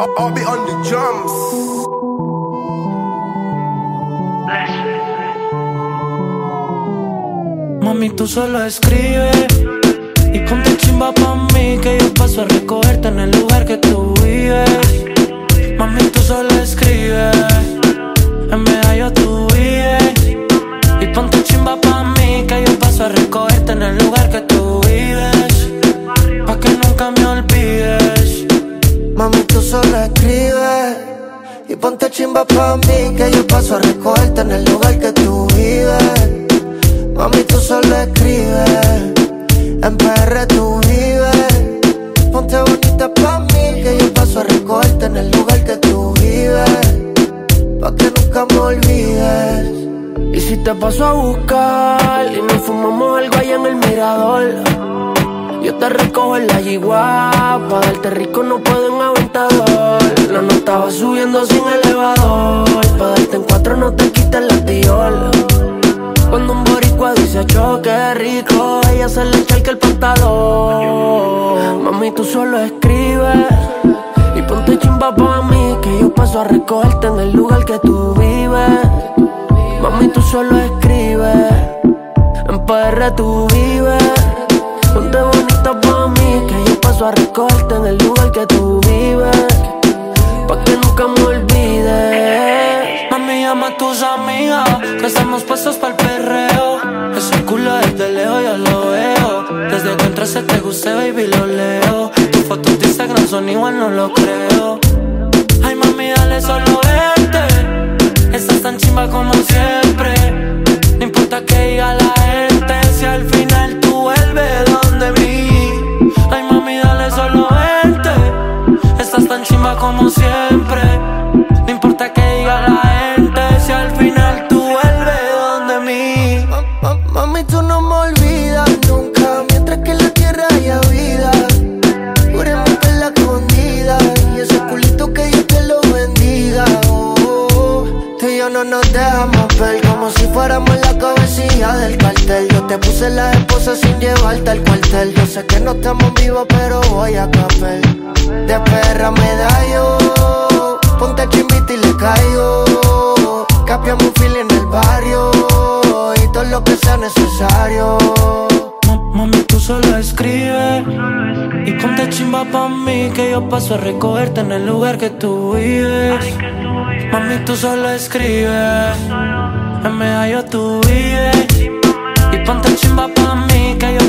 I'll be on the drums. Mami, tú solo escribes y ponte chimba pa' mí que yo paso a recogerte en el lugar que tú vives. Mami, tú solo escribes, en medallo tú vives. Y ponte chimba pa' mí que yo paso a recogerte en el lugar que y ponte chimba pa' mí que yo paso a recogerte en el lugar que tú vives. Mami, tú solo escribes, en PR tú vives. Ponte bonita pa' mí que yo paso a recogerte en el lugar que tú vives. Pa' que nunca me olvides. Y si te paso a buscar y nos fumamos algo allá en el mirador. Yo te recojo en la yigua, pa' darte rico no puedo choque rico, ella se le echa el pantalón. Mami, tú solo escribes y ponte chimba pa' mí, que yo paso a recogerte en el lugar que tú vives. Mami, tú solo escribes, en PR tú vives. Ponte bonita pa' mí, que yo paso a recogerte en el lugar que tú vives. Pa' que nunca me olvides. Mami, llama a tus amigas, que estamos puestos para 13 te guste, baby, lo leo. Tus fotos de Instagram son igual, no lo creo. Ay, mami, dale solo vente. Estás tan chimba como siempre. Cartel Yo te puse la esposa sin llevarte al cuartel. Yo sé que no estamos vivos pero voy a caper De perra medallo Ponte chimbita y le caigo. Capiamos un fil en el barrio. Y todo lo que sea necesario. Ma- Mami, tú solo escribes y ponte chimba pa' mí que yo paso a recogerte en el lugar que tú vives. Mami, tú solo escribes, en medallo tú vives.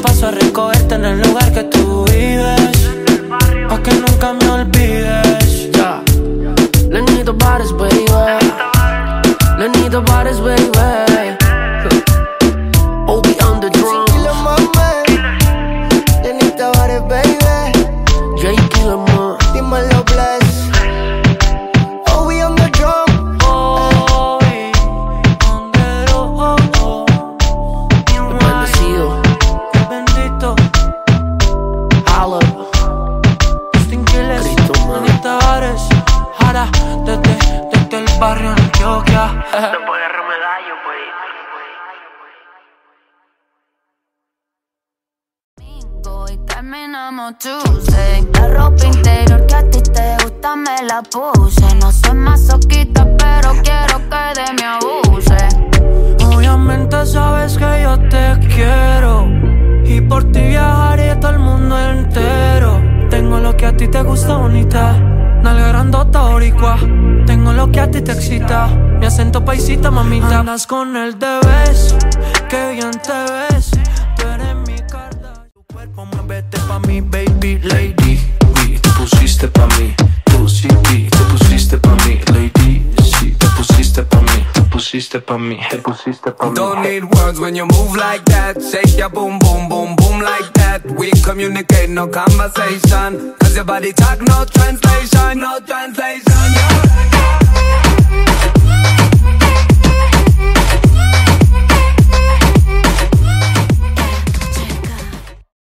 Paso a recogerte en el lugar que tú vives. Pa' que nunca me olvides. Antioquia. domingo y terminamos Tuesday. La ropa interior que a ti te gusta me la puse. No soy masoquista pero quiero que de mi abuse. Obviamente sabes que yo te quiero. Y por ti viajaría todo el mundo entero. Tengo lo que a ti te gusta bonita Nalga grandota boricua. Tengo lo que a ti te excita. Mi acento paisita mamita. Andas con el debes Que bien te ves. Tú eres mi carta. Tu cuerpo muévete pa' mi baby lady pusiste pa' mí. Te pusiste pa' mí. Don't need words when you move like that. Shake your boom, boom, boom, boom like that. We communicate, no conversation. Cause your body talk, no translation, no translation. Yeah.